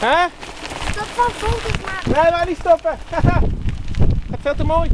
Hè? Stop van foto's maken. Nee, maar niet stoppen. Gaat veel te mooi.